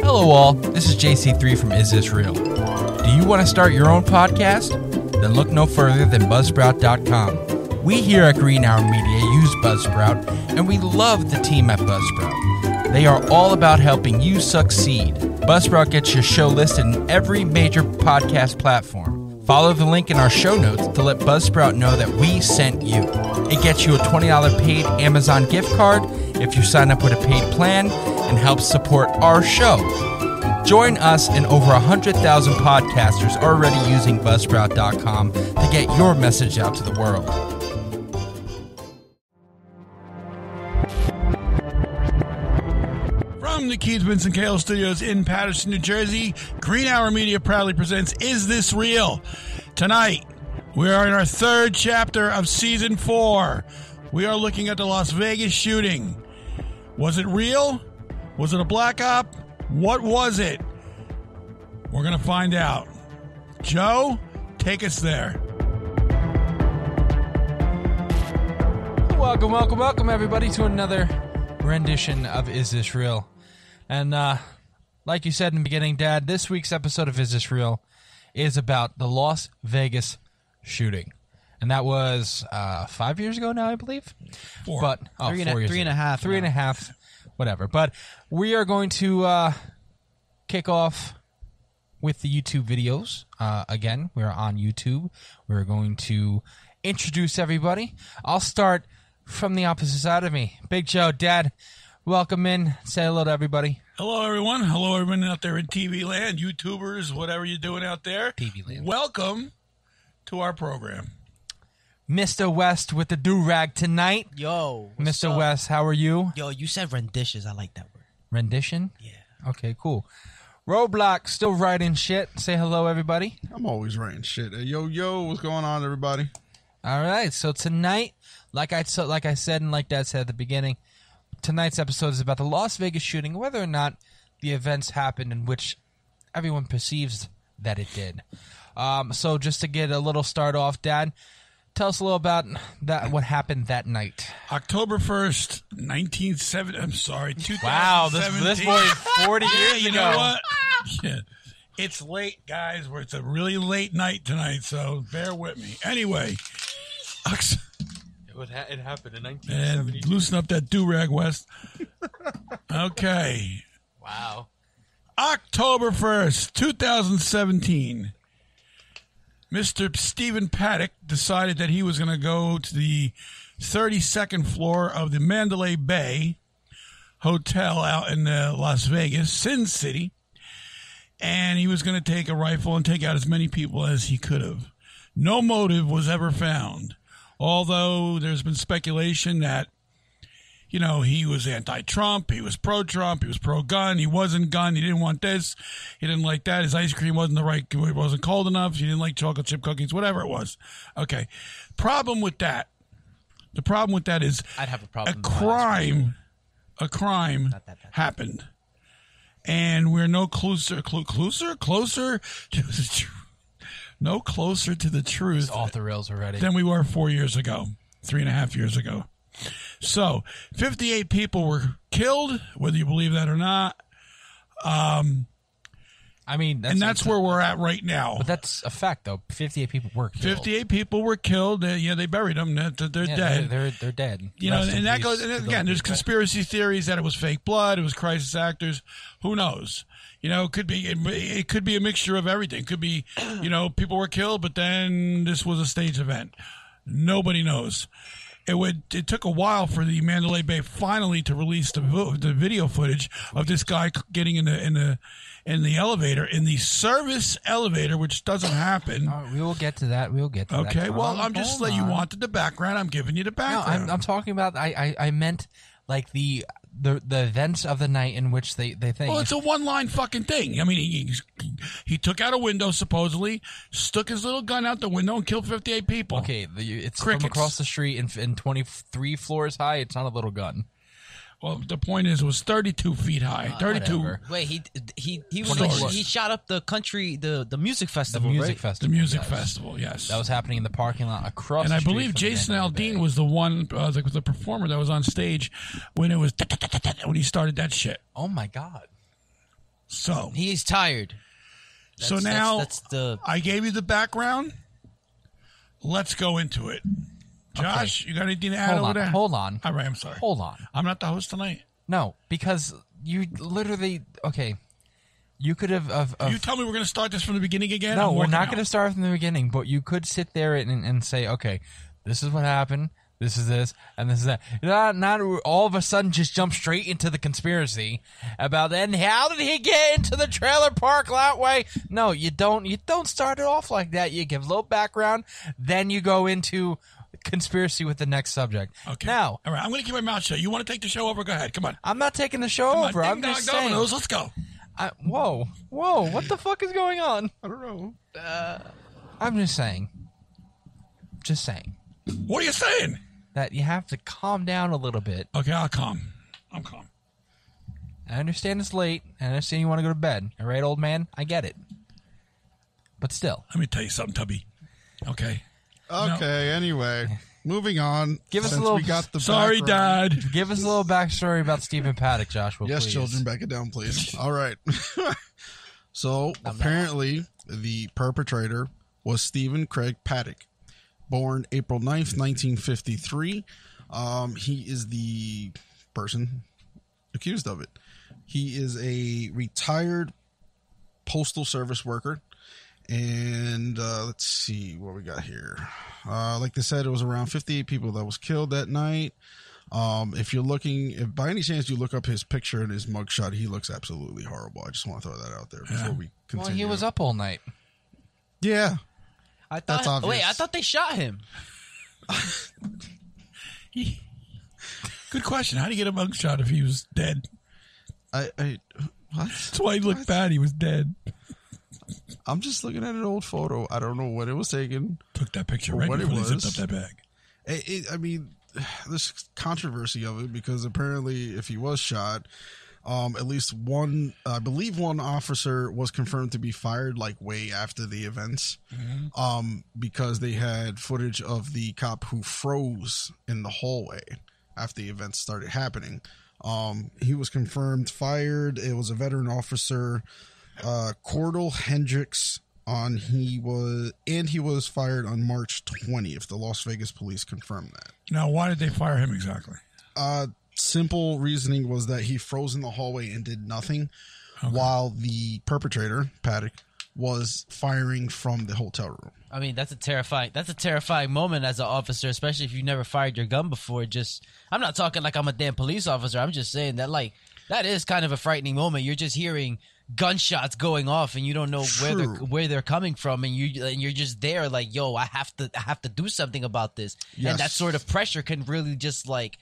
Hello, all. This is JC3 from Is This Real? Do you want to start your own podcast? Then look no further than Buzzsprout.com. We here at Green Arrow Media use Buzzsprout, and we love the team at Buzzsprout. They are all about helping you succeed. Buzzsprout gets your show listed in every major podcast platform. Follow the link in our show notes to let Buzzsprout know that we sent you. It gets you a $20 paid Amazon gift card if you sign up with a paid plan and helps support our show. Join us and over 100,000 podcasters already using Buzzsprout.com to get your message out to the world. From the Keith Vincent Kale Studios in Paterson, New Jersey, Green Arrow Media proudly presents Is This Real? Tonight, we are in our third chapter of season four. We are looking at the Las Vegas shooting. Was it real? Was it a black op? What was it? We're going to find out. Joe, take us there. Welcome, welcome, welcome, everybody, to another rendition of Is This Real? And uh, like you said in the beginning, Dad, this week's episode of Is This Real is about the Las Vegas shooting. And that was uh, five years ago now, I believe. Four. But oh, Three and a- four years three and ago. a half Three and a half, whatever. But we are going to uh, kick off with the YouTube videos. Uh, again, we're on YouTube. We're going to introduce everybody. I'll start from the opposite side of me. Big Joe, Dad, welcome in. Say hello to everybody. Hello, everyone. Hello, everyone out there in TV land, YouTubers, whatever you're doing out there. TV land. Welcome to our program. Mr. West with the do rag tonight. Yo, Mr. up? West, how are you? Yo, you said renditions. I like that word. Rendition? Yeah. Okay, cool. Roblox still writing shit. Say hello, everybody. I'm always writing shit. Hey, yo, yo, what's going on, everybody? All right. So tonight, like I so like I said and like Dad said at the beginning, tonight's episode is about the Las Vegas shooting, whether or not the events happened in which everyone perceives that it did. Um, so just to get a little start off, Dad, tell us a little about that what happened that night. October 1st, 1970. I'm sorry, 2017. Wow, this this boy is forty Yeah, years you ago. know what? Yeah. It's late, guys. Where it's a really late night tonight, so bear with me. Anyway, It, would ha- it happened in and loosen up that do rag, West. Okay, Wow. October 1st, 2017. Mr. Stephen Paddock decided that he was going to go to the 32nd floor of the Mandalay Bay Hotel out in uh, Las Vegas, Sin City, and he was going to take a rifle and take out as many people as he could have. No motive was ever found, although there's been speculation that you know, he was anti-Trump, he was pro-Trump, he was pro-gun, he wasn't gun, he didn't want this, he didn't like that, his ice cream wasn't the right, it wasn't cold enough, he didn't like chocolate chip cookies, whatever it was. Okay. Problem with that, the problem with that is I'd have a problem. A crime, a crime happened. And we're no closer, clo- closer, closer to the truth. No closer to the truth Off the rails already. than we were four years ago, three and a half years ago. So, 58 people were killed, whether you believe that or not. I mean, that's, and that's where we're at right now. But that's a fact, though. Fifty-eight people were killed. 58 people were killed. Uh, yeah, they buried them. They're, they're Yeah, dead. They're, they're they're dead. you know, Rest in and that goes, and again, there's conspiracy theories that it was fake blood, it was crisis actors. Who knows? You know, it could be, it, it could be a mixture of everything. It could be, you know, people were killed, but then this was a stage event. Nobody knows. It would. It took a while for the Mandalay Bay finally to release the the video footage of this guy getting in the in the in the elevator in the service elevator, which doesn't happen. Right, we will get to that. We will get to that. Okay, well, I'm just letting you wanted the background. I'm giving you the No, background. I'm, I'm talking about. I, I I meant like the the the events of the night in which they they think. Well, it's a one line fucking thing. I mean, he, he, he took out a window, supposedly, stuck his little gun out the window, and killed 58 people. okay, the, it's Crickets. from across the street and, and 23 floors high. It's not a little gun. Well, the point is, it was 32 feet high. 32. whatever. Wait, he he he was Stories. like, he shot up the country the the music The festival. music right? The music yes. festival, yes. That was happening in the parking lot across. and the I street believe from the Jason Mandalay Aldean Bay. was the one, uh, the, the performer that was on stage when it was when he started that shit. Oh my god! So, He's tired. so That's- now that's, that's the I gave you the background. Let's go into it. Josh, you got anything to add Hold over on, there? hold on, All right, I'm sorry. hold on. I'm not the host tonight. No, because you literally okay. You could have. Of, of, you tell me we're going to start this from the beginning again. no, we're not going to start from the beginning. But you could sit there and, and say, okay, this is what happened. This is this, and this is that. Not, not all of a sudden just jump straight into the conspiracy about And how did he get into the trailer park that way? No, you don't. You don't start it off like that. You give a little background, then you go into conspiracy with the next subject. Okay. Now, all right, I'm going to keep my mouth shut. You want to take the show over? Go ahead. Come on. I'm not taking the show Come over. Ding I'm dong just saying. dominoes. Let's go. I, whoa, whoa! What the fuck is going on? I don't know. Uh, I'm just saying. Just saying What are you saying? that you have to calm down a little bit. Okay, I'll calm. I'm calm. I understand it's late. And I understand you want to go to bed. All right, old man. I get it. But still, Let me tell you something, Tubby. Okay. Okay, anyway, moving on. Give us a Since little- We got the Sorry, background- Dad. give us a little backstory about Stephen Paddock, Joshua. Yes, please. children, back it down, please. All right. so apparently, the perpetrator was Stephen Craig Paddock, born April 9th, 1953. Um, he is the person accused of it. He is a retired postal service worker. And uh, let's see what we got here. Uh, like they said, it was around 58 people that was killed that night. Um, if you're looking, if by any chance you look up his picture and his mugshot, he looks absolutely horrible. I just want to throw that out there before we continue. Well, he was up all night. Yeah, I thought. That's obvious. Wait, I thought they shot him. Good question. How do you get a mugshot if he was dead? I, I what? That's why he looked bad. He was dead. I'm just looking at an old photo. I don't know when it was taken. Took that picture right what it before they was. zipped up that bag. It, it, I mean, there's controversy of it because apparently, if he was shot, um, at least one, I believe, one officer was confirmed to be fired like way after the events, um, because they had footage of the cop who froze in the hallway after the events started happening. Um, he was confirmed fired. It was a veteran officer, uh, Cordell Hendrex. On he was and he was fired on March 20th. The Las Vegas police confirmed that. Now, why did they fire him exactly? Uh, simple reasoning was that he froze in the hallway and did nothing, while the perpetrator Paddock was firing from the hotel room. I mean, that's a terrifying. That's a terrifying moment as an officer, especially if you've never fired your gun before. Just, I'm not talking like I'm a damn police officer. I'm just saying that, like, that is kind of a frightening moment. You're just hearing gunshots going off, and you don't know where they're where they're coming from, and you and you're just there, like, yo, I have to, I have to do something about this. Yes. And that sort of pressure can really just like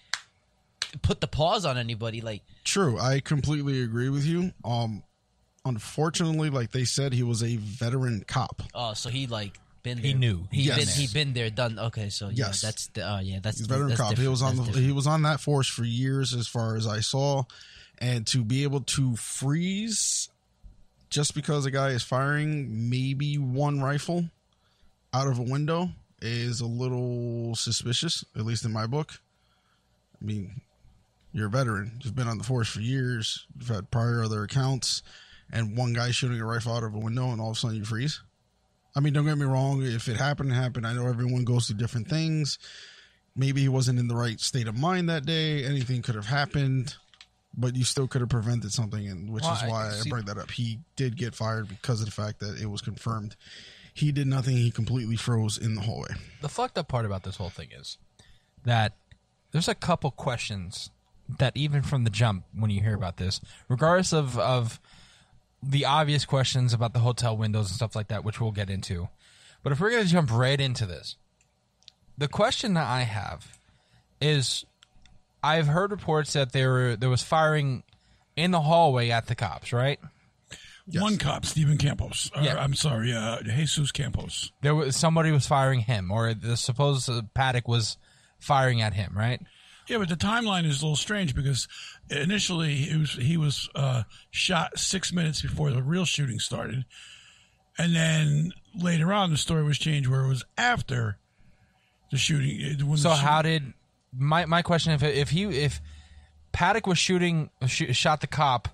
put the pause on anybody. Like, True, I completely agree with you. Um, unfortunately, like they said, he was a veteran cop. oh, so he like been there. He knew. He Yes. been he been there, done. Okay, so yeah, Yes. that's the, uh, yeah, that's He's a veteran that's cop. He was on That's the different. he was on that force for years, as far as I saw, and to be able to freeze just because a guy is firing maybe one rifle out of a window is a little suspicious, at least in my book. I mean, you're a veteran. You've been on the force for years. You've had prior other accounts, and one guy shooting a rifle out of a window, and all of a sudden you freeze. I mean, don't get me wrong. If it happened, it happened. I know everyone goes through different things. Maybe he wasn't in the right state of mind that day. Anything could have happened, but you still could have prevented something, and which Well, is why I, see- bring that up. He did get fired because of the fact that it was confirmed. He did nothing. He completely froze in the hallway. the fucked up part about this whole thing is that there's a couple questions that even from the jump when you hear about this, regardless of of the obvious questions about the hotel windows and stuff like that, which we'll get into. But if we're gonna jump right into this, the question that I have is I've heard reports that there were there was firing in the hallway at the cops, right? One cop, Stephen Campos. Or, Yeah. I'm sorry, uh, Jesus Campos. There was somebody was firing him, or the supposed Paddock was firing at him, right? Yeah, but the timeline is a little strange because initially he was he was uh, shot six minutes before the real shooting started, and then later on the story was changed where it was after the shooting. uh, When So the shoot- how did my my question if if he if Paddock was shooting sh- shot the cop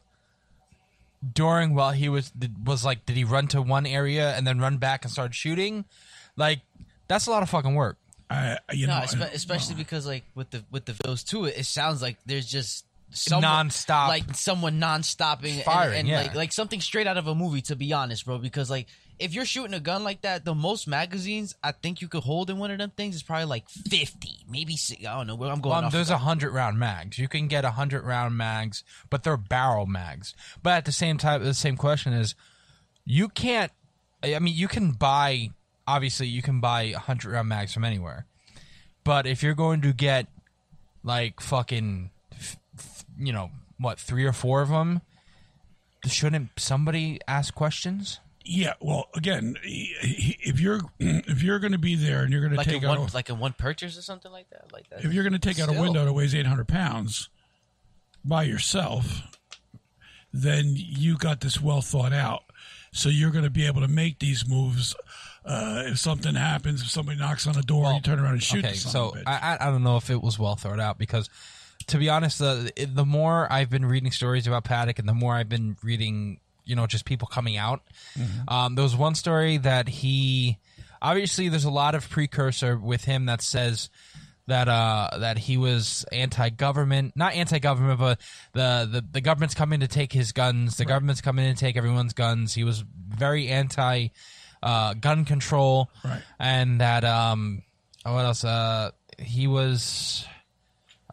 during while he was was like did he run to one area and then run back and start shooting? Like that's a lot of fucking work. I, you No, know, espe- especially oh. because like with the with the those too, it, it sounds like there's just someone, Non-stop. like someone non-stopping and- Firing, and, yeah. like like something straight out of a movie. To be honest, bro, because like if you're shooting a gun like that, the most magazines I think you could hold in one of them things is probably like fifty, maybe six, I don't know where I'm going. Um, off there's a hundred round mags. You can get a hundred round mags, but they're barrel mags. But at the same time, the same question is, you can't. I mean, you can buy. Obviously, you can buy a hundred round mags from anywhere. But if you're going to get like fucking, you know what, three or four of them, shouldn't somebody ask questions? Yeah. Well, again, if you're if you're going to be there and you're going to like take out one a, like in one purchase or something like that, like that. if you're going to take out a window that weighs 800 pounds by yourself, then you got this well thought out. So you're going to be able to make these moves. Uh, if something happens, if somebody knocks on the door, you turn around and shoot. Okay, so of a bitch. I, I I don't know if it was well thought out because, to be honest, the the more I've been reading stories about Paddock and the more I've been reading, you know, just people coming out. Um, there was one story that he obviously there's a lot of precursor with him that says that uh that he was anti-government, not anti-government, but the the, the government's coming to take his guns. The government's coming in to take everyone's guns. He was very anti uh, gun control, Right. and that um what else? Uh, he was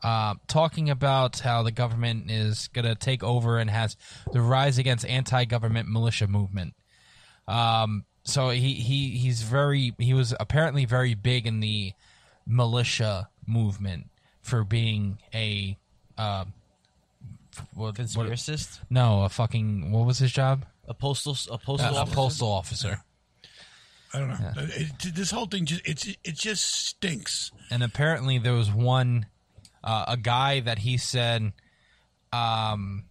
uh, talking about how the government is gonna take over and has the rise against anti-government militia movement. Um, so he, he he's very he was apparently very big in the militia movement for being a uh, f- what, what, conspiracist, no a fucking what was his job a postal a postal a, a officer? postal officer I don't know. It, this whole thing just it's it just stinks. and apparently there was one uh, a guy that he said um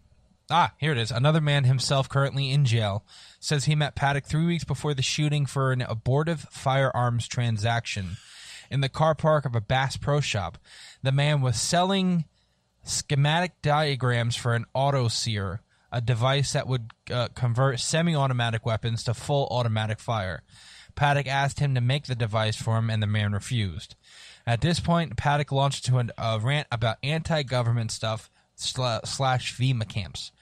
ah here it is. Another man himself currently in jail says he met paddock three weeks before the shooting for an abortive firearms transaction in the car park of a bass pro shop. The man was selling schematic diagrams for an auto sear a device that would uh, convert semi-automatic weapons to full automatic fire. Paddock asked him to make the device for him and the man refused at this point, Paddock launched into a rant about anti-government stuff slash FEMA camps.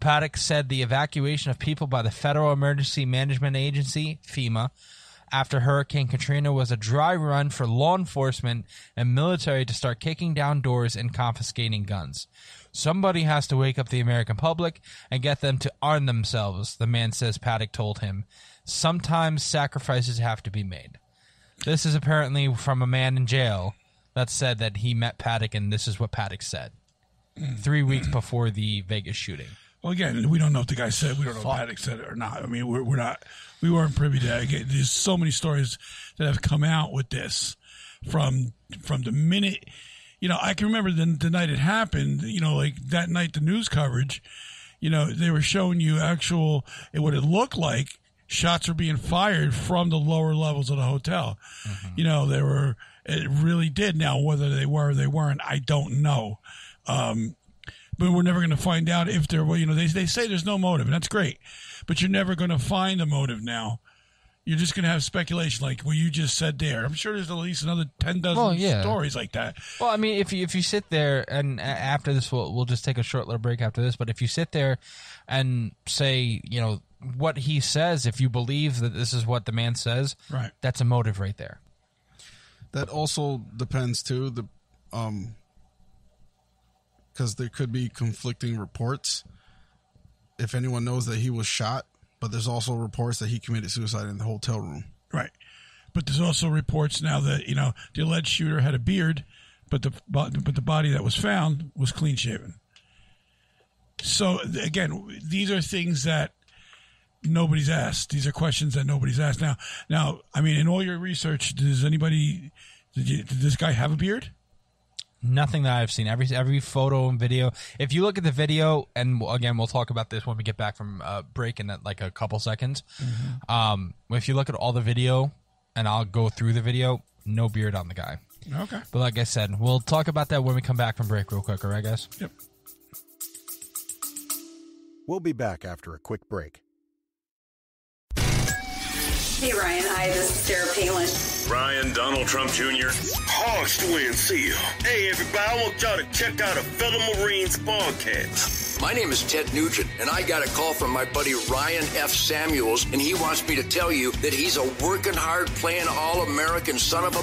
Paddock said the evacuation of people by the Federal Emergency Management Agency (FEMA) after Hurricane Katrina was a dry run for law enforcement and military to start kicking down doors and confiscating guns. Somebody has to wake up the American public and get them to arm themselves, the man says Paddock told him. Sometimes sacrifices have to be made. This is apparently from a man in jail that said that he met Paddock, and this is what Paddock said three weeks before the Vegas shooting. Well, again, we don't know if the guy said. We don't know if Paddock said it or not. I mean, we're, we're not. We weren't privy to that. Again, there's so many stories that have come out with this from from the minute. You know, I can remember the, the night it happened. You know, like that night, the news coverage. You know, they were showing you actual what it looked like. Shots were being fired from the lower levels of the hotel. You know, they were. It really did. Now, whether they were or they weren't, I don't know Um, but we're never going to find out if there were, you know, they, they say there's no motive, and that's great, but you're never going to find a motive now. You're just going to have speculation like what you just said there. I'm sure there's at least another 10 dozen Well, yeah. stories like that. Well, I mean, if you if you sit there and after this, we'll we'll just take a short little break after this. But if you sit there and say, you know, what he says, if you believe that this is what the man says, Right. that's a motive right there. That also depends too. The um, because there could be conflicting reports. If anyone knows that he was shot, but there's also reports that he committed suicide in the hotel room. Right. But there's also reports now that, you know, the alleged shooter had a beard, but the but the body that was found was clean shaven. So again, these are things that nobody's asked. These are questions that nobody's asked. Now, now, I mean, in all your research, does anybody did, you, did this guy have a beard? Nothing that I've seen. Every every photo and video. If you look at the video, and again, we'll talk about this when we get back from uh, break in like a couple seconds. Um, if you look at all the video, and I'll go through the video, no beard on the guy. Okay. But like I said, we'll talk about that when we come back from break, real quick. All right, guys. Yep. We'll be back after a quick break. Hey Ryan, hi, this is Sarah Palin. Ryan Donald Trump Jr. Hogs to win seal. Hey everybody, I want y'all to check out a fellow Marines podcast. My name is Ted Nugent, and I got a call from my buddy Ryan F. Samuels, and he wants me to tell you that he's a working hard, playing all American son of a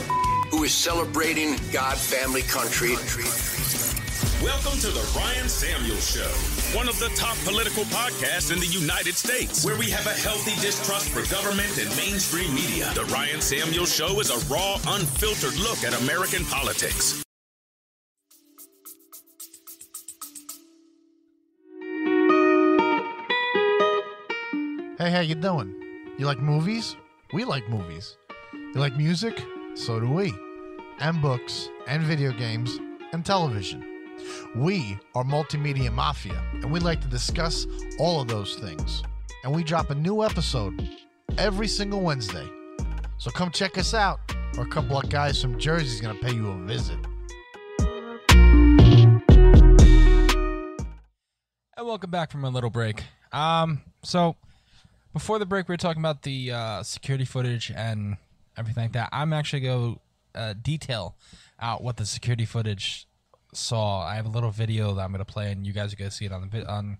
who is celebrating God, family, country. Welcome to the Ryan Samuel Show, one of the top political podcasts in the United States, where we have a healthy distrust for government and mainstream media. The Ryan Samuel Show is a raw, unfiltered look at American politics. Hey, how you doing? You like movies? We like movies. You like music? So do we. And books, and video games, and television. We are Multimedia Mafia, and we like to discuss all of those things. And we drop a new episode every single Wednesday. So come check us out, or a couple of guys from Jersey's gonna pay you a visit. And welcome back from a little break. Um, so before the break, we were talking about the uh, security footage and everything like that. I'm actually go uh, detail out what the security footage saw. I have a little video that I'm going to play, and you guys are going to see it on the on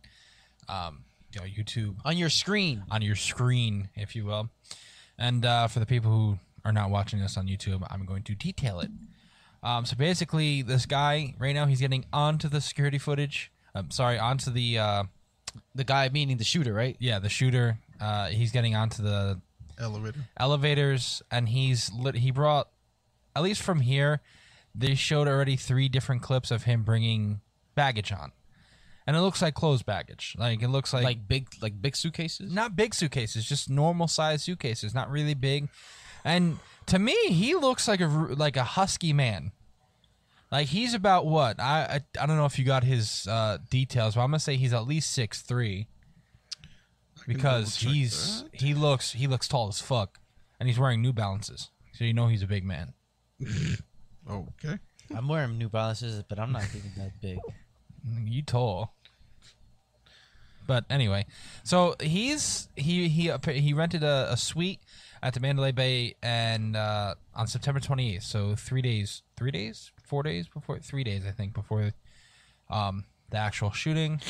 um, you know, YouTube on your screen. on your screen, if you will. And uh, for the people who are not watching this on YouTube, I'm going to detail it. Um, so basically, this guy right now he's getting onto the security footage. I'm sorry, onto the uh, The guy meaning the shooter, right? yeah the shooter. Uh, he's getting onto the Elevator. elevators, and he's lit, he brought at least from here. They showed already three different clips of him bringing baggage on, and it looks like closed baggage. Like it looks like Like big, like big suitcases. not big suitcases, just normal size suitcases, not really big. And to me, he looks like a r- like a husky man. Like he's about what? I I, I don't know if you got his uh, details, but I'm gonna say he's at least six three. Because double check he's he looks he looks tall as fuck, and he's wearing New Balances, so you know he's a big man. Okay. I'm wearing New Balances, but I'm not even that big. You tall. But anyway, so he's he he he rented a, a suite at the Mandalay Bay and uh, on September 28th. So three days, three days, four days before, three days I think before um, the actual shooting.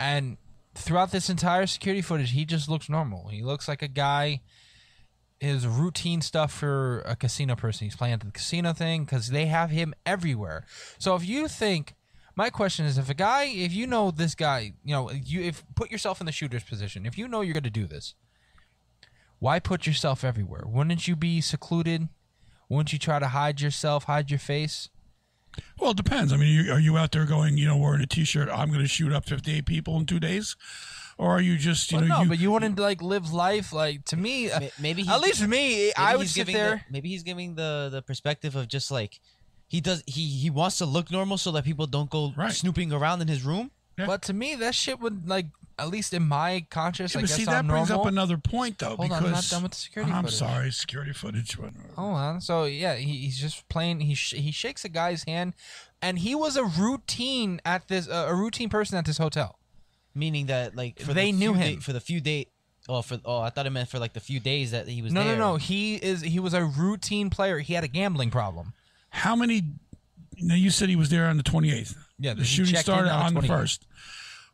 And throughout this entire security footage, he just looks normal. He looks like a guy. His routine stuff for a casino person. He's playing at the casino thing because they have him everywhere. So if you think my question is if a guy if you know this guy you know you if put yourself in the shooter's position if you know you're going to do this why put yourself everywhere wouldn't you be secluded wouldn't you try to hide yourself hide your face Well, it depends. I mean, are you out there going, you know, wearing a T-shirt? I'm going to shoot up 58 people in two days, or are you just, you well, know, no you, but you wouldn't like live life like to me uh, Maybe he's, at least for me i would sit giving there The, maybe he's giving the the perspective of just like he does. He he wants to look normal so that people don't go Right. snooping around in his room. Yeah. but to me that shit would like at least in my conscious Yeah, i but guess see, I'm that brings normal. up another point, though. Hold on, I'm not done with the security I'm footage. sorry, security footage. but- Hold on. So yeah, he, he's just playing. He sh- he shakes a guy's hand, and he was a routine at this uh, a routine person at this hotel. Meaning that like for They the knew him. day- for the few day. Oh, for oh, I thought it meant for like the few days that he was No, there. no, no. He is he was a routine player. He had a gambling problem. How many? Now you said he was there on the 28th. Yeah, the shooting started on on the the 28th. first.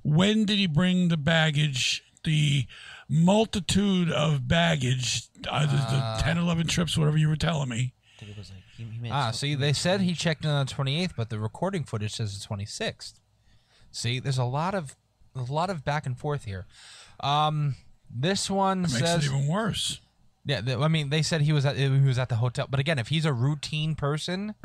When did he bring the baggage? The multitude of baggage, either Uh, the 10, 11 trips, whatever you were telling me. I think it was like he, he Ah, see, they said he checked in on the 28th, but the recording footage says the 26th. See, there's a lot of a lot of back and forth here. Um, this one Makes says it even worse. Yeah, th- I mean, they said he was at he was at the hotel, but again, if he's a routine person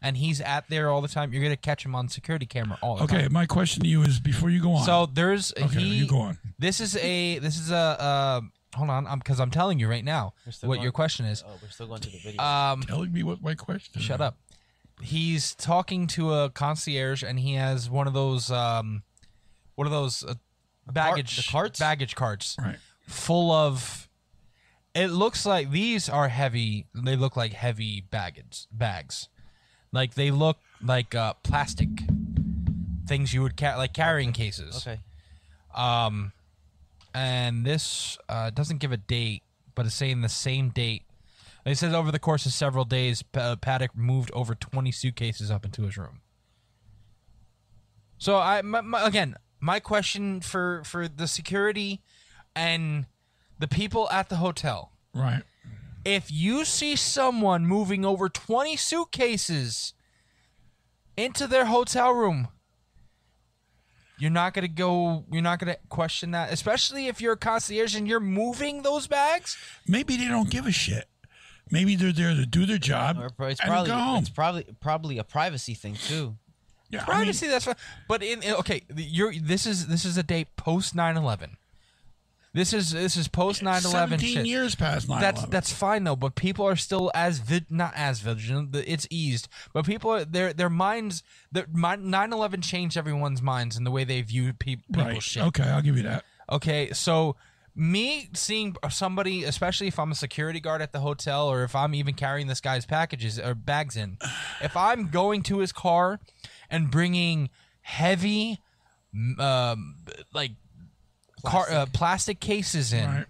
and he's at there all the time, you're gonna catch him on security camera all the Okay, time. Okay, my question to you is before you go on. So there's Okay, he. you go on. This is a this is a uh, hold on, I'm because I'm telling you right now what going- your question is. Oh, we're still going to the video. Um, telling me what my question is. shut up. He's talking to a concierge, and he has one of those um, one of those uh, baggage the carts? baggage carts Right. full of it looks like these are heavy they look like heavy baggage bags like they look like uh, plastic things you would carry like carrying cases okay. Um, and this uh, doesn't give a date, but it's saying the same date. It says over the course of several days, P- Paddock moved over 20 suitcases up into his room. So I my, my, again, my question for for the security and the people at the hotel. Right. If you see someone moving over 20 suitcases into their hotel room, you're not going to go you're not going to question that, especially if you're a concierge and you're moving those bags? Maybe they don't give a shit. Maybe they're there to do their job Or it's and probably go home. it's probably probably a privacy thing too. Yeah, I mean, Privacy that's fine. But in okay, you're this is this is a date post 9/11. This is this is post 9/11 17 shit. years past 9/11. That's that's fine though, but people are still as vid- not as vigilant. It's eased, but people are their their minds. Their 9/11 changed everyone's minds and the way they view pe- people's right. shit. Okay, I'll give you that. Okay, so me seeing somebody, especially if I'm a security guard at the hotel or if I'm even carrying this guy's packages or bags in, if I'm going to his car and bringing heavy, um, like car, uh, plastic cases in, Right.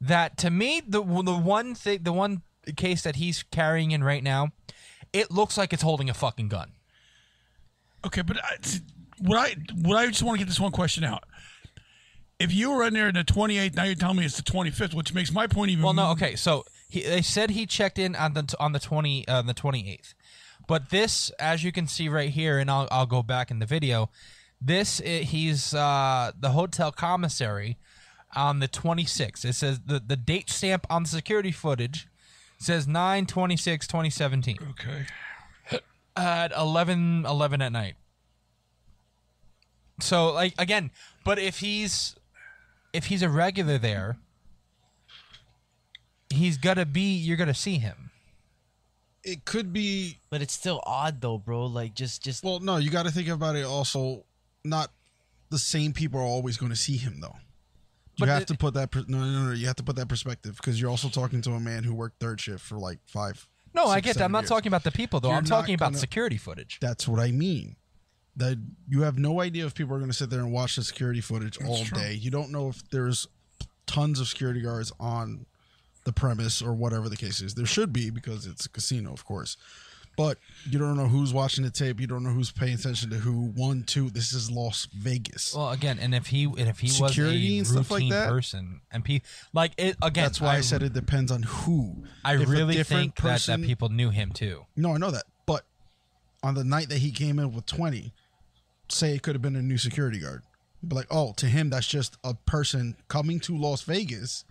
that to me the the one thing the one case that he's carrying in right now, it looks like it's holding a fucking gun. Okay, but I, what I what I just want to get this one question out. If you were in there in the 28th, now you're telling me it's the 25th, which makes my point even. Well, no, okay. So he, they said he checked in on the on the twenty uh, the twenty eighth, but this, as you can see right here, and I'll I'll go back in the video. This i he's uh, the hotel commissary on the twenty sixth. It says the the date stamp on the security footage says 9 26 2017 Okay. at 11 11 at night. So like again, but if he's if he's a regular there, he's gonna be you're gonna see him. It could be. But it's still odd though, bro. Like just just Well, no, you got to think about it. Also, not the same people are always going to see him though. You But have it- to put that. per- No, no, no. You have to put that perspective because you're also talking to a man who worked third shift for like five. No, I get that. I'm not years. talking about the people though. You're I'm talking about gonna- security footage. That's what I mean. That you have no idea if people are going to sit there and watch the security footage all true. day. You don't know if there's tons of security guards on the premise or whatever the case is. There should be because it's a casino, of course. But you don't know who's watching the tape. You don't know who's paying attention to who. One, two. This is Las Vegas. Well, again, and if he and if he was Security a and stuff like routine that? person and pe- like it again, That's why I, said it depends on who. I If a really different think that, that people knew him too. No, I know that. But on the night that he came in with 20, say it could have been a new security guard. But like, oh, to him, that's just a person coming to Las Vegas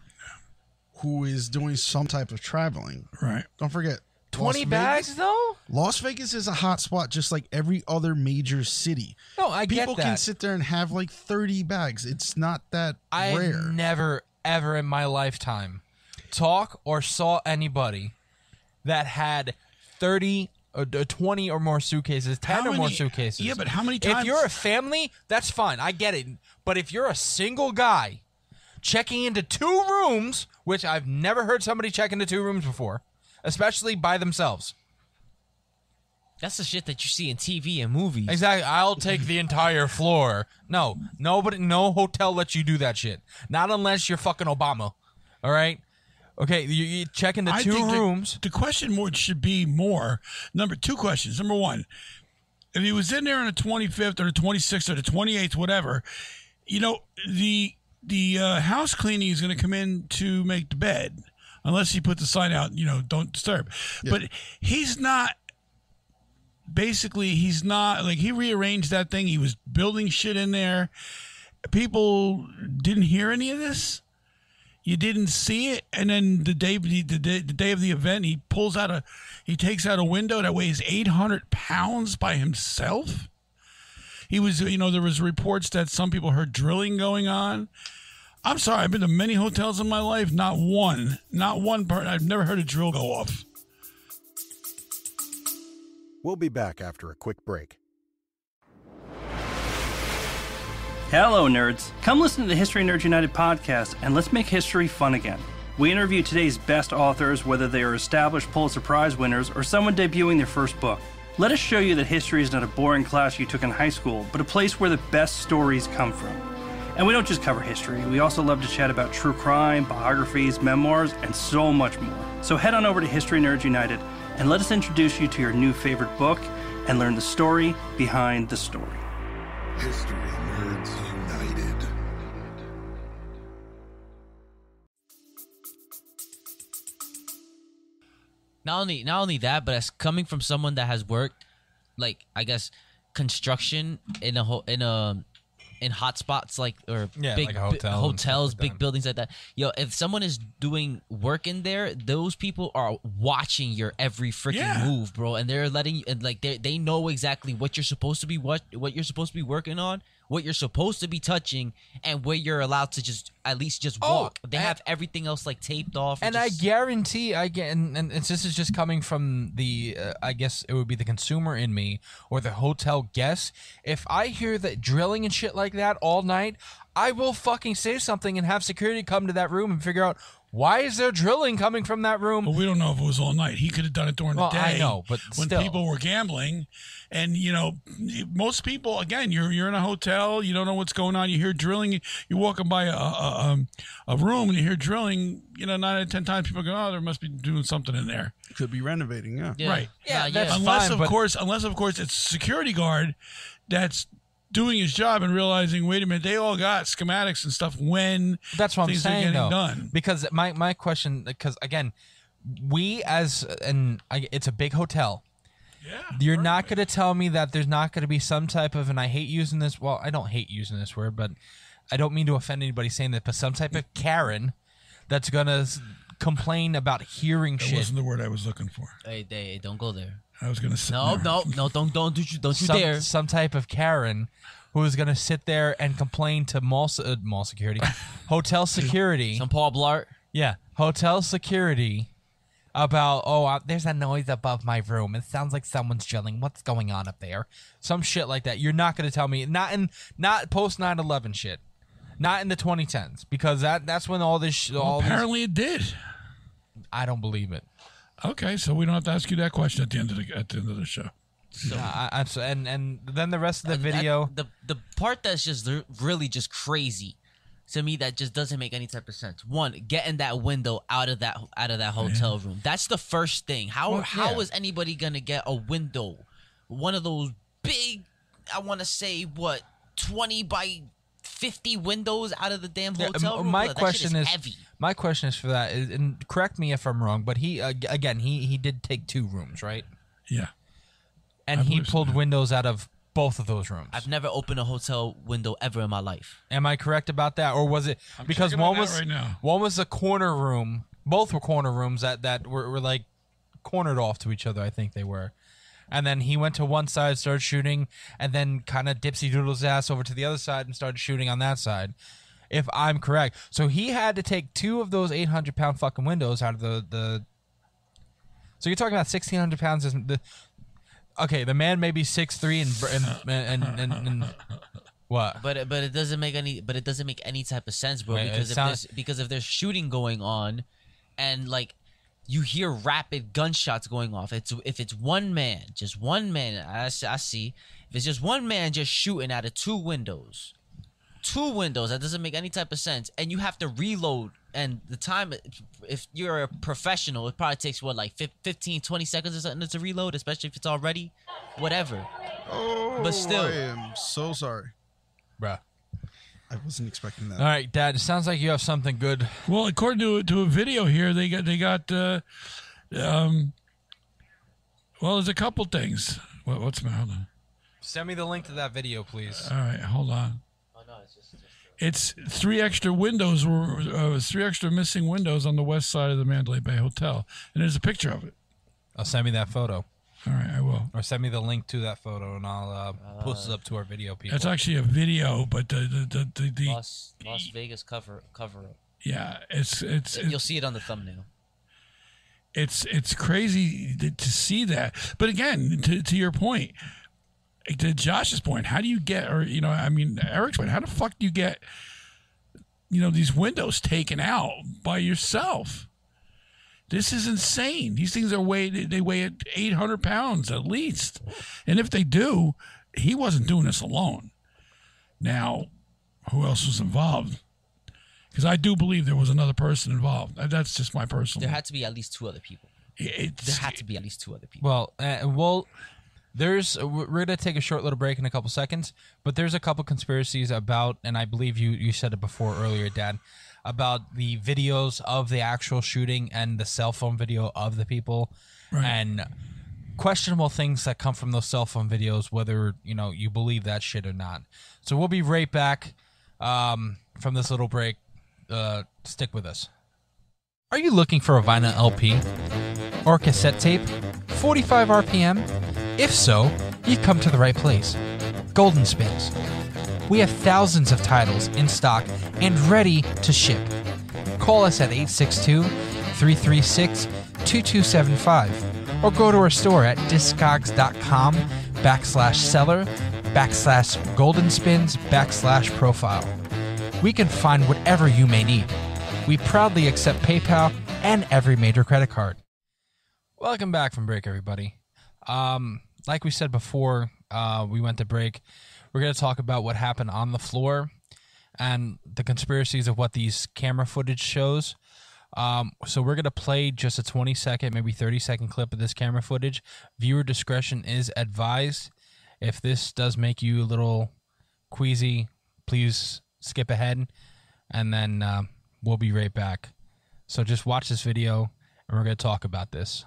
who is doing some type of traveling. Right. Don't forget. Twenty Las bags Vegas, though. Las Vegas is a hot spot just like every other major city. No, I get People can sit there and have like 30 bags. It's not that I rare. never ever in my lifetime talk or saw anybody that had 30 or uh, 20 or more suitcases, 10 How or more many- suitcases. yeah, but how many If you're a family, that's fine. I get it. But if you're a single guy checking into two rooms, which I've never heard somebody check into two rooms before, especially by themselves. that's the shit that you see in TV and movies. Exactly. I'll take the entire floor. No, nobody, no hotel lets you do that shit. Not unless you're fucking Obama. All right. Okay, you, you check in the I two think the- rooms. The, question more should be more. Number two questions. Number one, if he was in there on the 25th or the 26th or the 28th, whatever, you know, the the uh, house cleaning is going to come in to make the bed, unless he put the sign out, you know, don't disturb. But he's not. Basically, he's not like he rearranged that thing. He was building shit in there. People didn't hear any of this you didn't see it and then the day the, the, day- the day of the event he pulls out a he takes out a window that weighs 800 pounds by himself he was you know there was reports that some people heard drilling going on i'm sorry i've been to many hotels in my life not one not one part i've never heard a drill go off We'll be back after a quick break. Hello, nerds. Come listen to the History Nerds United podcast and let's make history fun again. We interview today's best authors, whether they are established Pulitzer Prize winners or someone debuting their first book. Let us show you that history is not a boring class you took in high school, but a place where the best stories come from. And we don't just cover history, we also love to chat about true crime, biographies, memoirs, and so much more. So head on over to History Nerds United and let us introduce you to your new favorite book and learn the story behind the story. History Not only not only that, but as coming from someone that has worked, like I guess, construction in a ho- in a in hotspots like or Yeah, big like hotel stuff hotels, like big that. buildings like that. Yo, if someone is doing work in there, those people are watching your every freaking Yeah. move, bro, and they're letting you and like they they know exactly what you're supposed to be what what you're supposed to be working on, what you're supposed to be touching, and where you're allowed to just at least just Oh, walk. they have everything else like taped off, And I guarantee, I get, and, and this is just coming from the, uh, I guess it would be the consumer in me or the hotel guest. If I hear that drilling and shit like that all night, I will fucking say something and have security come to that room and figure out why is there drilling coming from that room. Well, we don't know if it was all night. He could have done it during Well, the I day. know, but when still. people were gambling, and you know, most people again, you're you're in a hotel, you don't know what's going on. You hear drilling. You're walking by a a, um, a room and you hear drilling. You know, nine out of ten times people go, "Oh, there must be doing something in there." Could be renovating, yeah. Right. Yeah, yeah. unless fine, of but- course, unless of course it's security guard that's doing his job and realizing, wait a minute, they all got schematics and stuff when That's what things I'm are saying, getting though. done. Because my my question, because again, we as and it's a big hotel. Yeah, You're not going to tell me that there's not going to be some type of, and I hate using this. Well, I don't hate using this word, but I don't mean to offend anybody saying that, but some type of Karen that's going to complain about hearing That shit. wasn't the word I was looking for. Hey, hey, don't go there. I was gonna say No, no. no, no, don't, don't, do you, don't you some, dare. some type of Karen who is going to sit there and complain to mall, uh, mall security, hotel security. Some Paul Blart. Yeah, hotel security about oh uh, there's a noise above my room. It sounds like someone's drilling. What's going on up there? Some shit like that. You're not going to tell me not in not post 9/11 shit. Not in the 2010s because that that's when all this sh- all these- Apparently, it did. I don't believe it. Okay, so we don't have to ask you that question at the end of the at the end of the show. I, I, so- and and then the rest of the video. the the part that's just really just crazy to me that just doesn't make any type of sense. One, getting that window out of that out of that hotel room. That's the first thing. How Well, how yeah. is anybody gonna get a window, one of those big? I want to say what twenty by fifty windows out of the damn Yeah, hotel m- room. my Bro, that shit question is, heavy. my question is for that is, and correct me if I'm wrong, but he uh, again he he did take two rooms, right? Yeah. And I he believe so, pulled windows out of both of those rooms. I've never opened a hotel window ever in my life. Am I correct about that, or was it I'm because one was right now. one was a corner room? Both were corner rooms that that were, were like cornered off to each other. I think they were. And then he went to one side, started shooting, and then kind of dipsy doodles ass over to the other side and started shooting on that side. If I'm correct, so he had to take two of those 800 pound fucking windows out of the the. So you're talking about 1600 pounds. Is the okay? The man may be six three and and and, and, and, and what? But it- but it doesn't make any but it doesn't make any type of sense, bro. Right, it because if sound- there's because if there's shooting going on, and like you hear rapid gunshots going off, it's if it's one man, just one man. I, I see. If it's just one man just shooting out of two windows, two windows, that doesn't make any type of sense. And you have to reload. And the time, if you're a professional, it probably takes what like fif- 15, 20 seconds or something to reload, especially if it's already, whatever. Oh, But still. I am so sorry, bruh. I wasn't expecting that. All right, Dad. It sounds like you have something good. Well, according to to a video here, they got they got uh, um. Well, there's a couple things. What, what's my hold on? Send me the link to that video, please. All right, hold on. Oh no, It's just. It's three extra windows were uh, three extra missing windows on the west side of the Mandalay Bay Hotel, and there's a picture of it. I'll send me that photo. All right, I will. Or send me the link to that photo, and I'll uh, post it up to our video people. It's actually a video, but the the the, the, the Las Las Vegas cover cover up. yeah, it's it's You'll see it on the thumbnail. it's it's crazy to, to see that. But again, to, to your point, to Josh's point, how do you get, or you know, I mean, Eric's point, how the fuck do you get, you know, these windows taken out by yourself? This is insane. These things are weighed, they weigh at eight hundred pounds at least, and if they do, he wasn't doing this alone. Now, who else was involved. Because I do believe there was another person involved. That's just my personal. There had to be at least two other people. It's- there had to be at least two other people. Well, uh, well, there's we're gonna take a short little break in a couple seconds, but there's a couple conspiracies about, and I believe you you said it before earlier, Dad, about the videos of the actual shooting and the cell phone video of the people, Right. and questionable things that come from those cell phone videos, whether you know you believe that shit or not. So we'll be right back um, from this little break. Uh, stick with us. Are you looking for a vinyl LP or cassette tape? 45 RPM? If so, you've come to the right place. Golden Spins. We have thousands of titles in stock and ready to ship. Call us at 862 336 2275 or go to our store at discogs.com backslash seller backslash golden spins backslash profile. We can find whatever you may need. We proudly accept PayPal and every major credit card. Welcome back from break, everybody. Um, like we said before, uh, we went to break. We're going to talk about what happened on the floor and the conspiracies of what these camera footage shows. Um, so we're going to play just a 20 second, maybe 30 second clip of this camera footage. Viewer discretion is advised. If this does make you a little queasy, please skip ahead and then uh, we'll be right back. So just watch this video and we're going to talk about this.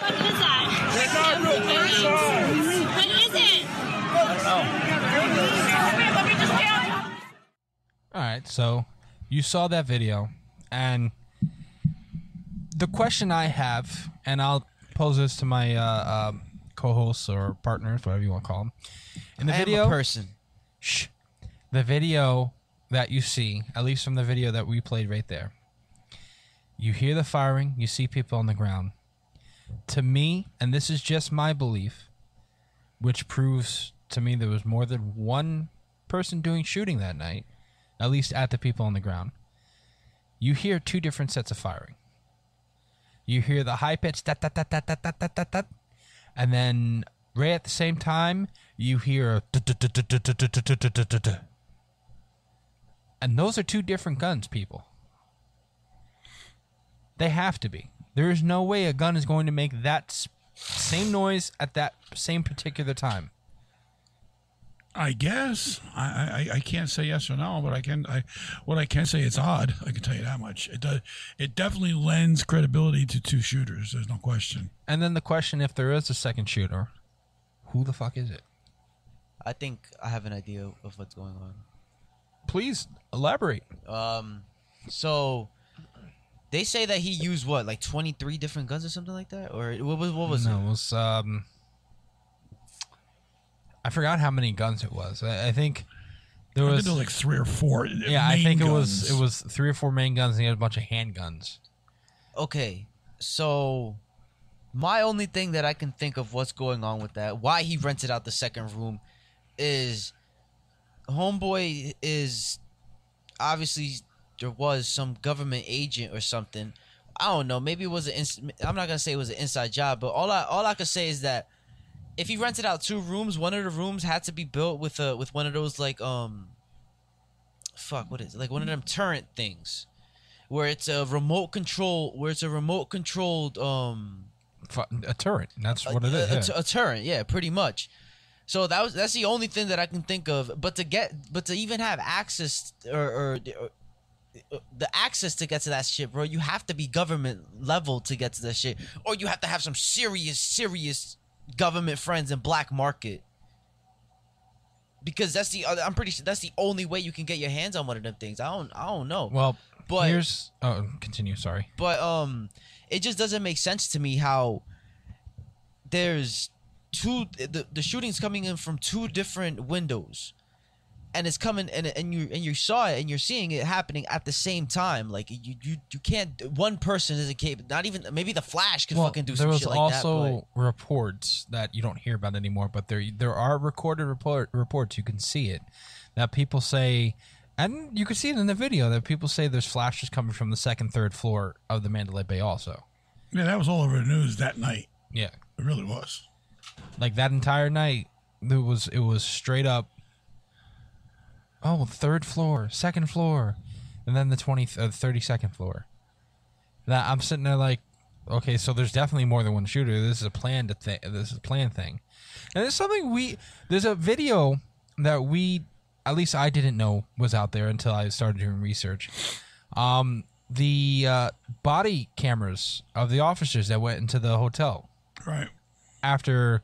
What is that? They're not real gunshots. What is it? All right, so you saw that video, and the question I have, and I'll pose this to my uh, uh, co-hosts or partners, whatever you want to call them. In the I video, person. Shh. The video that you see, at least from the video that we played right there, you hear the firing, you see people on the ground. To me, and this is just my belief, which proves to me there was more than one person doing shooting that night, at least at the people on the ground. You hear two different sets of firing. You hear the high pitch dat dat dat dat dat dat dat dat, dat, and then right at the same time you hear and those are two different guns, people. They have to be. There is no way a gun is going to make that same noise at that same particular time. I guess I, I I can't say yes or no, but I can I what I can say it's odd. I can tell you that much. It does it definitely lends credibility to two shooters. There's no question. And then the question if there is a second shooter, who the fuck is it? I think I have an idea of what's going on. Please elaborate. Um, so they say that he used what, like twenty three different guns or something like that, or what was what was no, it? it was um I forgot how many guns it was. I, I think there was there was like three or four uh, Yeah, I main think it was it was three or four main guns and he had a bunch of handguns. Okay, so my only thing that I can think of what's going on with that, why he rented out the second room, is homeboy is obviously there was some government agent or something. I don't know. Maybe it was an. Ins- I'm not gonna say it was an inside job, but all I all I could say is that if he rented out two rooms, one of the rooms had to be built with a with one of those like um, fuck, what is it? Like one of them turret things, where it's a remote control, where it's a remote controlled um A turret. That's what it is. a, yeah. a, a turret, yeah, pretty much. So that was that's the only thing that I can think of. But to get, but to even have access or, or, or the access to get to that shit, bro, you have to be government level to get to that shit, or you have to have some serious, serious government friends and black market. Because that's the other, I'm pretty sure that's the only way you can get your hands on one of them things. I don't I don't know. well, but here's oh, continue. Sorry. but um it just doesn't make sense to me how there's two the, the shootings coming in from two different windows and it's coming and and you and you saw it and you're seeing it happening at the same time like you you, you can't one person isn't capable not even maybe the flash can Well, fucking do there some was shit like also that but reports that you don't hear about anymore, but there there are recorded report reports. You can see it that people say And you can see it in the video that people say there's flashes coming from the second, third floor of the Mandalay Bay also. Yeah, that was all over the news that night. Yeah. It really was. Like that entire night, there was it was straight up. Oh, third floor, second floor, and then the twenty uh, thirty second floor. That I'm sitting there like, okay, so there's definitely more than one shooter. This is a planned thing. This is a planned thing, and there's something we. There's a video that we, at least I didn't know was out there until I started doing research. Um, the uh, body cameras of the officers that went into the hotel Right. after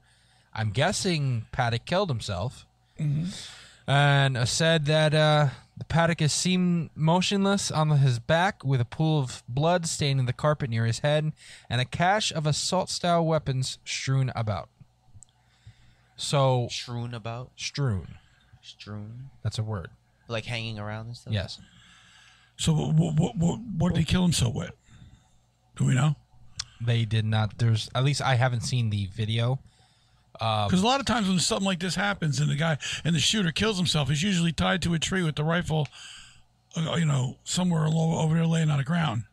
I'm guessing Paddock killed himself, Mhm. And uh, said that uh, the Paddock is seen motionless on his back with a pool of blood staining the carpet near his head and a cache of assault-style weapons strewn about. So strewn about, strewn. strewn, That's a word. like hanging around and stuff. Yes. So what, what, what, what did they kill himself with? Do we know? They did not. There's at least I haven't seen the video. Uh, Because a lot of times when something like this happens and the guy and the shooter kills himself, he's usually tied to a tree with the rifle, uh, you know, somewhere over there laying on the ground.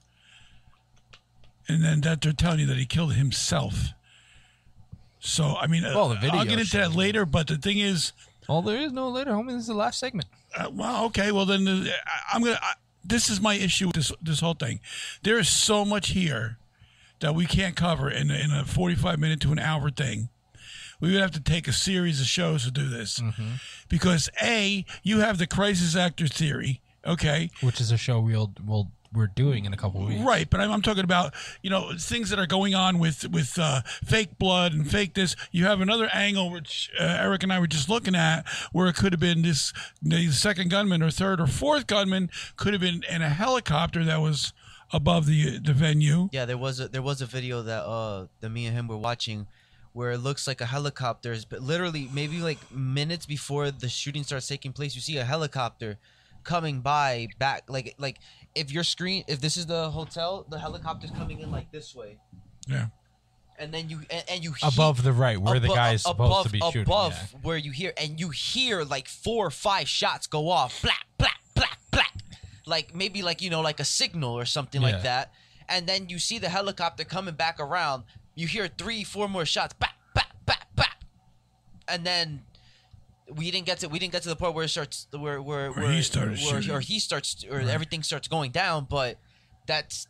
And then that they're telling you that he killed himself. So I mean, uh, Well, the video I'll get into that later. But the thing is, well, there is no later, homie. This is the last segment. Uh, well, okay. Well, then uh, I- I'm gonna. I, this is my issue with this this whole thing. There is so much here that we can't cover in in a 45 minute to an hour thing. We would have to take a series of shows to do this because a you have the crisis actor theory. Okay, which is a show we'll we'll we're doing in a couple of weeks. Right, but I'm, I'm talking about you know things that are going on with with uh, fake blood and fake this. You have another angle which uh, Eric and I were just looking at, where it could have been this the second gunman or third or fourth gunman could have been in a helicopter that was above the the venue. Yeah, there was a there was a video that uh that me and him were watching where it looks like a helicopter is but literally maybe like minutes before the shooting starts taking place, you see a helicopter coming by back like like if your screen if this is the hotel, the helicopter's coming in like this way. Yeah. And then you and, and you Above the right, where the abo- guy is supposed above, to be shooting, Above yeah. where you hear and you hear like four or five shots go off. Black, black, black, black. Like maybe like you know like a signal or something Yeah. like that. And then you see the helicopter coming back around. You hear three, four more shots. Back, back, back, back. And then we didn't get to we didn't get to the point where it starts where where, Where he started where, shooting. or he starts or Right. everything starts going down. But that's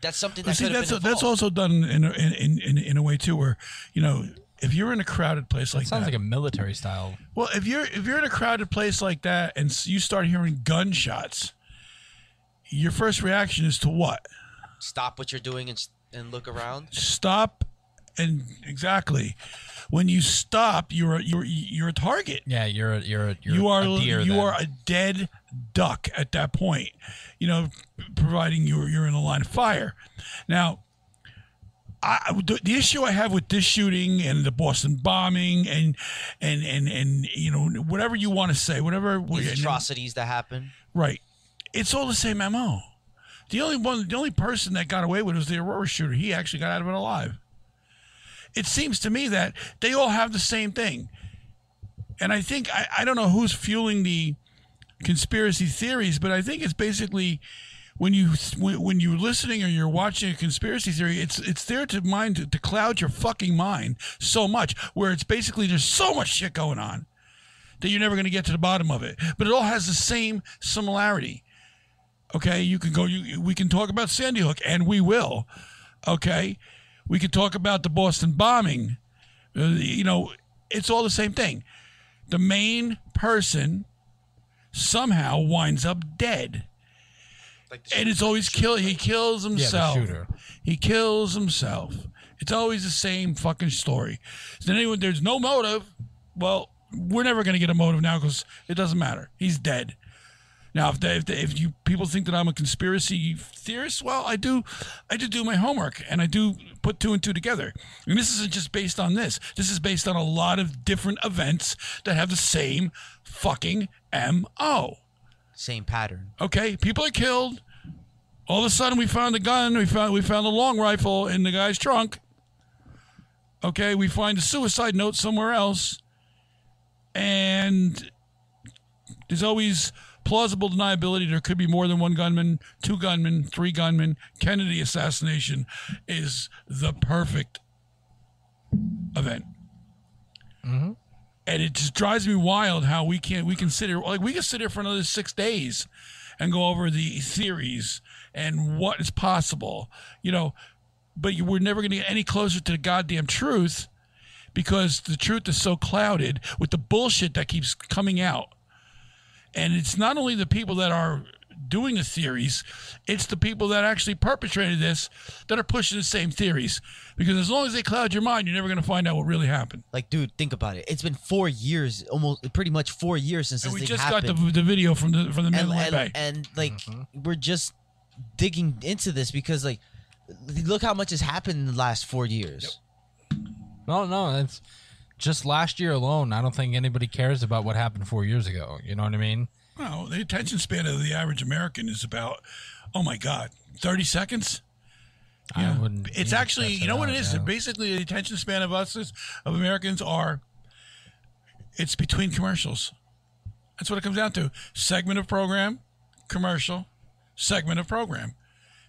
that's something that see, could have that's that's also done in a, in, in in a way too, where you know if you're in a crowded place like Sounds that, sounds like a military style. Well, if you're if you're in a crowded place like that and you start hearing gunshots, your first reaction is to what? stop what you're doing and s- and look around. Stop, and exactly when you stop, you're a, you're you're a target. Yeah, you're a, you're a, you're you are a deer you then. are a dead duck at that point. You know, providing you're you're in a line of fire. Now, I, the, the issue I have with this shooting and the Boston bombing and and and and you know whatever you want to say, whatever These atrocities that happen. Right. It's all the same MO. The only one, the only person that got away with it was the Aurora shooter. He actually got out of it alive. It seems to me that they all have the same thing. And I think, I, I don't know who's fueling the conspiracy theories, but I think it's basically when you when, when you're listening or you're watching a conspiracy theory, it's it's there to mind to, to cloud your fucking mind so much, where it's basically there's so much shit going on that you're never going to get to the bottom of it. But it all has the same similarity. Okay, you can go. You, we can talk about Sandy Hook, and we will. Okay, we can talk about the Boston bombing. Uh, you know, it's all the same thing. The main person somehow winds up dead, and it's always kill. He kills himself. shooter. He kills himself. It's always the same fucking story. Then anyone, there's no motive. Well, we're never going to get a motive now because it doesn't matter. He's dead. Now, if they, if, they, if you people think that I'm a conspiracy theorist, well, I do, I do do my homework and I do put two and two together. And this isn't just based on this. This is based on a lot of different events that have the same fucking mo. Same pattern. Okay, people are killed. All of a sudden, we found a gun. We found we found a long rifle in the guy's trunk. Okay, we find a suicide note somewhere else, and there's always plausible deniability. There could be more than one gunman, two gunmen, three gunmen. Kennedy assassination is the perfect event. Mm-hmm. And it just drives me wild how we can't we can sit here like we can sit here for another six days and go over the theories and what is possible, you know. But you, we're never going to get any closer to the goddamn truth because the truth is so clouded with the bullshit that keeps coming out. And it's not only the people that are doing the theories, it's the people that actually perpetrated this that are pushing the same theories. Because as long as they cloud your mind, you're never going to find out what really happened. Like, dude, think about it. It's been four years, almost pretty much four years since And this we thing just happened. got the, the video from the from the and, Mandalay and, Bay. and, like Mm-hmm. we're just digging into this because like look how much has happened in the last four years. No, no, it's just last year alone. I don't think anybody cares about what happened four years ago. You know what I mean? Well, the attention span of the average American is about, oh my God, 30 seconds? I wouldn't It's actually, you know what it out, is? yeah. Basically, the attention span of us, is, of Americans, are it's between commercials. That's what it comes down to. Segment of program, commercial, segment of program.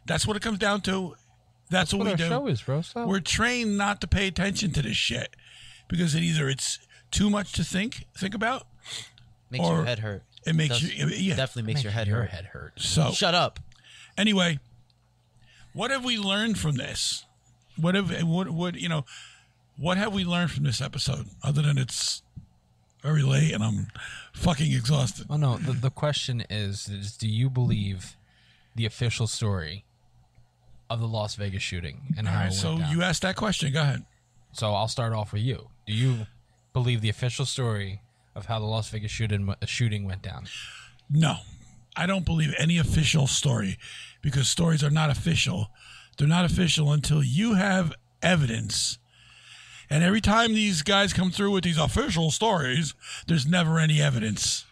That's what it comes down to. That's, what, what we do. show is, bro. So- We're trained not to pay attention to this shit because it either it's too much to think think about, Makes or your head hurt. It makes Does- you yeah definitely makes your head your hurt. head hurt. So Shut up. Anyway, what have we learned from this? What have what what you know? What have we learned from this episode other than it's very late and I'm fucking exhausted? Well, no. The, the question is, is: Do you believe the official story of the Las Vegas shooting and All how right, it so down? you asked that question. Go ahead. So I'll start off with you. Do you believe the official story of how the Las Vegas shooting uh, shooting went down? No, I don't believe any official story because stories are not official. They're not official until you have evidence. And every time these guys come through with these official stories, there's never any evidence.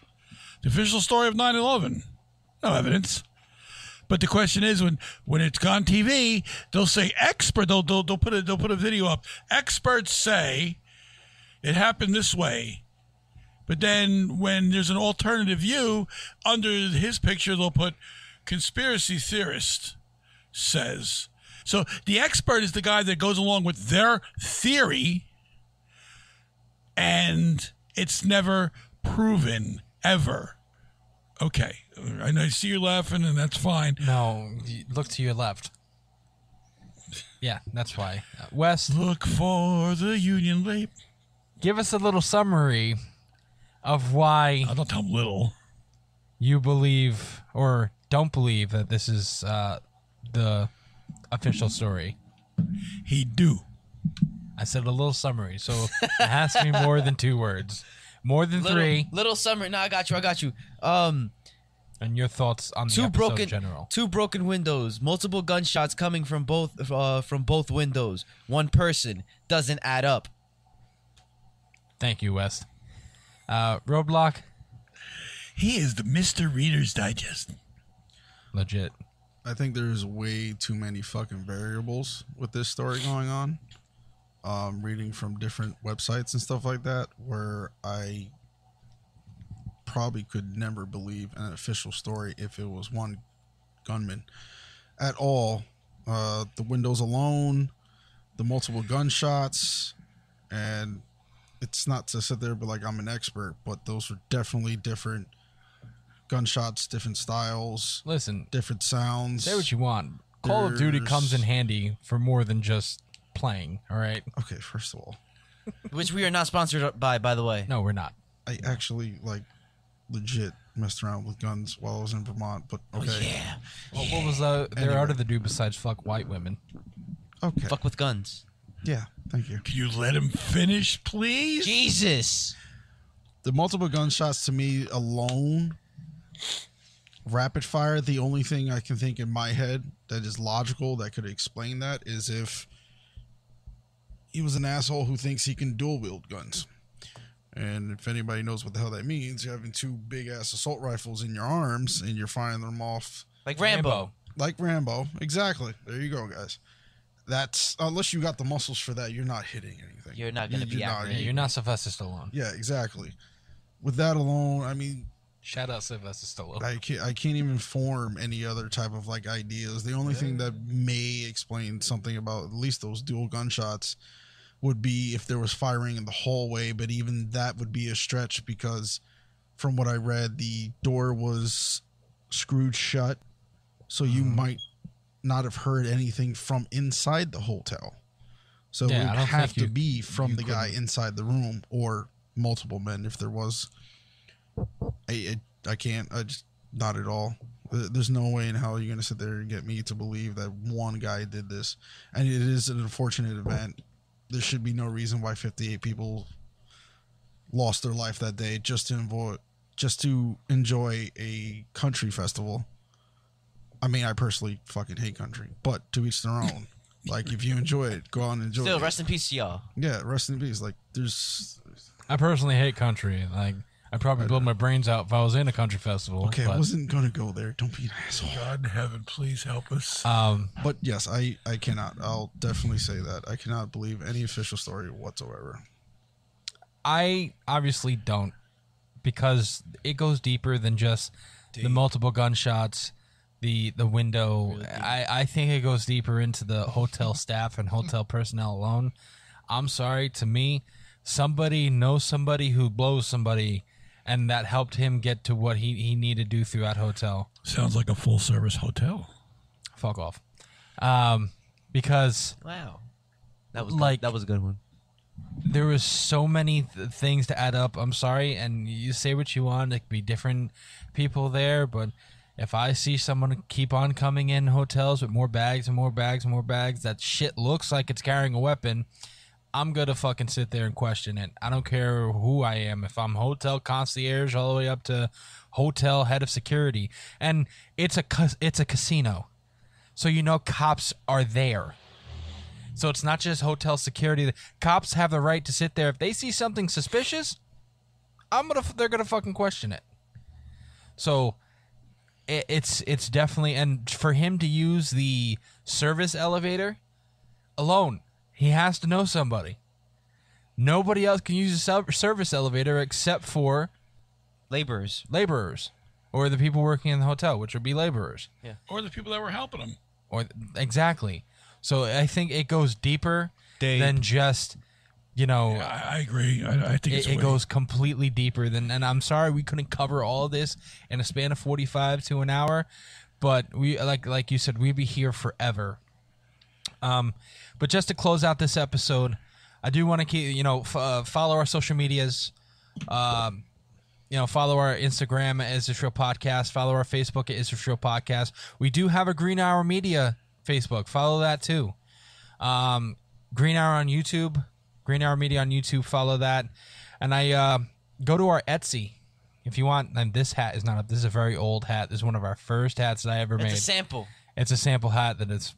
The official story of 9 11, no evidence. But the question is, when when it's on TV, they'll say expert. They'll they'll, they'll put a they'll put a video up. Experts say it happened this way. But then when there's an alternative view, under his picture, they'll put conspiracy theorist says. So the expert is the guy that goes along with their theory, and it's never proven ever. Okay. And I see you laughing, and that's fine. No, look to your left. Yeah, that's why. Uh, Wes, Look for the Union Leap. Give us a little summary of why I don't tell him little. you believe or don't believe that this is uh, the official story. He do. I said a little summary, so it has to be more than two words, more than Little, three, little summary. No, I got you. I got you. Um, and your thoughts on two episode broken, in general. two broken windows, multiple gunshots coming from both uh, from both windows. One person doesn't add up. Thank you, West. Uh, Roadblock, He is the Mr. Reader's Digest. legit. I think there's way too many fucking variables with this story going on. Um, reading from different websites and stuff like that, where I probably could never believe an official story if it was one gunman at all. Uh, the windows alone, the multiple gunshots, and it's not to sit there but like I'm an expert, but those were definitely different gunshots, different styles, Listen, different sounds. say what you want. Call of Duty There's- comes in handy for more than just playing. All right. Okay, first of all, Which we are not sponsored by, by the way. No, we're not. I actually like legit messed around with guns while I was in Vermont, but okay. Yeah. What, what was uh, there Anyway. out of the do besides fuck white women? Okay. Fuck with guns. Yeah, thank you. Can you let him finish, please? Jesus. The multiple gunshots to me alone, rapid fire, the only thing I can think in my head that is logical that could explain that is if he was an asshole who thinks he can dual wield guns. And if anybody knows what the hell that means, you're having two big ass assault rifles in your arms and you're firing them off Like Rambo. like Rambo. Exactly. There you go, guys. That's unless you got the muscles for that, you're not hitting anything. You're not gonna be you're not- accurate. Yeah, you're not Sylvester Stallone. Yeah, exactly. With that alone, I mean, Shout out Sylvester Stallone. I can't, I can't even form any other type of like ideas. The only thing that may explain something about at least those dual gunshots would be if there was firing in the hallway, but even that would be a stretch because from what I read, the door was screwed shut, so you Mm-hmm. might not have heard anything from inside the hotel. So Yeah, it would have to you- be from the guy inside the room or multiple men if there was. I I, I can't. I just not at all. There's no way in hell you're gonna sit there and get me to believe that one guy did this, and it is an unfortunate event. There should be no reason why 58 people lost their life that day just to enjoy just to enjoy a country festival. I mean, I personally fucking hate country, but to each their own. like, if you enjoy it, go on and enjoy Still, it. rest in peace to y'all. yeah, rest in peace. Like, there's I personally hate country. Like I'd probably build my brains out if I was in a country festival. okay. I but- wasn't gonna go there. Don't be an asshole. God in heaven, please help us. Um, But yes, I I cannot. I'll definitely say that I cannot believe any official story whatsoever. I obviously don't because it goes deeper than just the multiple gunshots, the the window. I I think it goes deeper into the hotel staff and hotel personnel alone. I'm sorry, to me, somebody knows somebody who blows somebody, and that helped him get to what he he needed to do through that hotel. Sounds like a full service hotel. Fuck off, um, because Wow. That was Like- that was a good one. there was so many th- things to add up. I'm sorry, and you say what you want. It could be different people there, but if I see someone keep on coming in hotels with more bags and more bags and more bags, that shit looks like it's carrying a weapon. I'm gonna fucking sit there and question it. I don't care who I am. If I'm hotel concierge all the way up to hotel head of security, and it's a it's a casino, so you know cops are there. So it's not just hotel security. Cops have the right to sit there if they see something suspicious. I'm gonna they're gonna fucking question it. So it, it's it's definitely and for him to use the service elevator alone, he has to know somebody. Nobody else can use a service elevator except for Laborers. laborers or the people working in the hotel, which would be laborers. Yeah, Or the people that were helping him. or exactly. So I think it goes deeper Dave. than just you know. I, I agree. I, I think it's it, it goes completely deeper than. And I'm sorry we couldn't cover all this in a span of 45 to an hour, but we like like you said we'd be here forever. Um, but just to close out this episode, I do want to keep you know f- uh, follow our social medias. Um, you know, follow our Instagram at Is This Real Podcast. Follow our Facebook at Is This Real Podcast. We do have a Green Arrow Media Facebook. Follow that too. Um, Green Arrow on YouTube. Green Arrow Media on YouTube. Follow that. And I uh, go to our Etsy if you want. And this hat is not. A, this is a very old hat. This is one of our first hats that I ever made. It's a sample. It's a sample hat that is,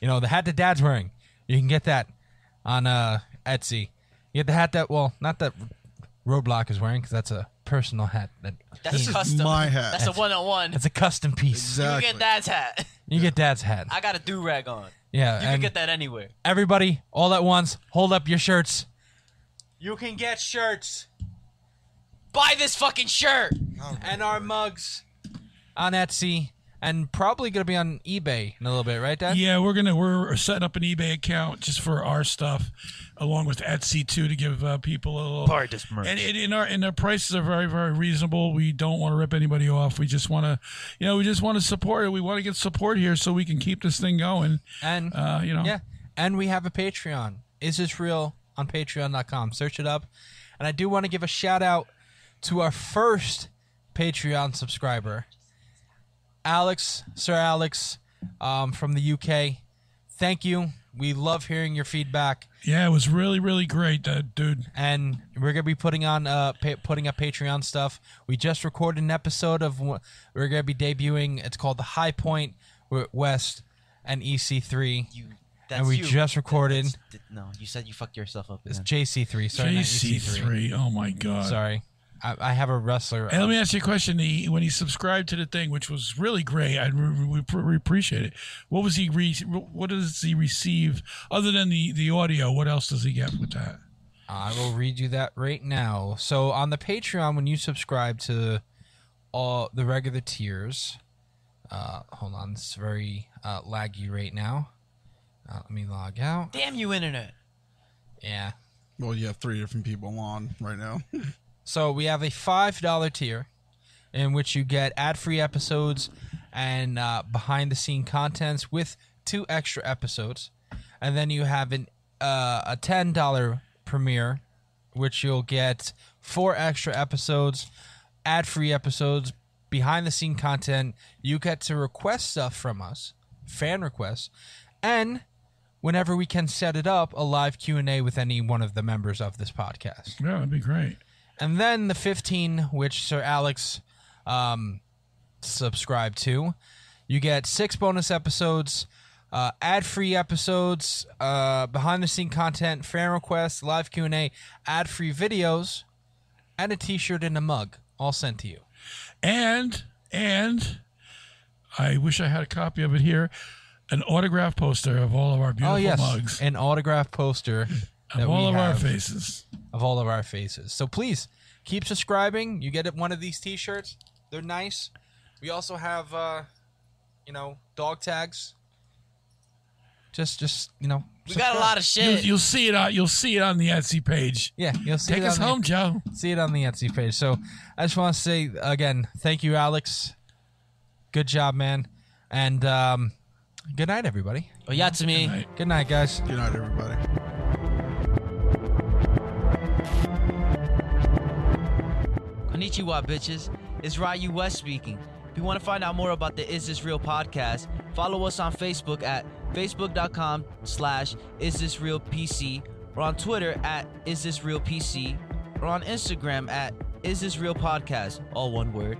you know, the hat that Dad's wearing. You can get that on uh, Etsy. You get the hat that well, not that Roadblock is wearing because that's a personal hat. That That's he- custom. That's a one on one. It's a custom piece. You get Dad's hat. You get Dad's hat. I got a do rag on. Yeah, You can get that anywhere. everybody, all at once, hold up your shirts. You can get shirts. Buy this fucking shirt. Oh, and our mugs on Etsy, and probably gonna be on eBay in a little bit, right, Dad? Yeah, we're gonna we're setting up an eBay account just for our stuff, along with Etsy too, to give uh, people a little. Buy this merch. And, and in our and our prices are very very reasonable. We don't want to rip anybody off. We just want to, you know, we just want to support it. We want to get support here so we can keep this thing going. And uh, you know, yeah, and we have a Patreon. Is this real on Patreon.com? Search it up, and I do want to give a shout out to our first Patreon subscriber, Alex, Sir Alex, um, from the UK. Thank you. We love hearing your feedback. Yeah, it was really really great, uh, dude. and we're gonna be putting on uh pa- putting up Patreon stuff. We just recorded an episode of wh- we're gonna be debuting. It's called the High Point with West and EC3, That's and we you. just recorded. Th- No, you said you fucked yourself up. It's. JC3. Sorry, not JC3. Oh my god. Sorry, I, I have a wrestler. And let me ask you a question. He, when he subscribed to the thing, which was really great, I we, we, we appreciate it. What was he? Re, what does he receive other than the the audio? What else does he get with that? I will read you that right now. So on the Patreon, when you subscribe to all the regular tiers. Uh, hold on, it's very uh, laggy right now. Uh, let me log out. Damn you, internet. Yeah. Well, you have three different people on right now. So we have a five dollar tier, in which you get ad free episodes and uh, behind the scene contents with two extra episodes, and then you have an uh, a ten dollar premiere, which you'll get four extra episodes, ad free episodes, behind the scene content. You get to request stuff from us, fan requests, and whenever we can set it up, a live Q and A with any one of the members of this podcast. Yeah, that'd be great. And then the 15, which Sir Alex um, subscribed to, you get six bonus episodes, uh, ad-free episodes, uh, behind-the-scene content, fan requests, live Q&A, ad-free videos, and a T-shirt and a mug, all sent to you. And and I wish I had a copy of it here. An autograph poster of all of our beautiful oh yes, mugs. an autograph poster Of all of our faces. Of all of our faces. So please keep subscribing. You get one of these T-shirts. They're nice. We also have, uh, you know, dog tags. Just, just you know, We got a lot of You'll, shit. you'll see it on you'll see it on the Etsy page. Yeah, you'll see Take it us on the- home, Joe. See it on the Etsy page. So I just want to say again, thank you, Alex. Good job, man. And um, good night, everybody. Oh, yeah, to me. Good night. Good night, guys. Good night, everybody. Konnichiwa, bitches. It's Ryu West speaking. If you want to find out more about the Is This Real podcast, follow us on Facebook at facebook.com slash Is This Real PC or on Twitter at Is This Real PC or on Instagram at Is This Real Podcast, all one word.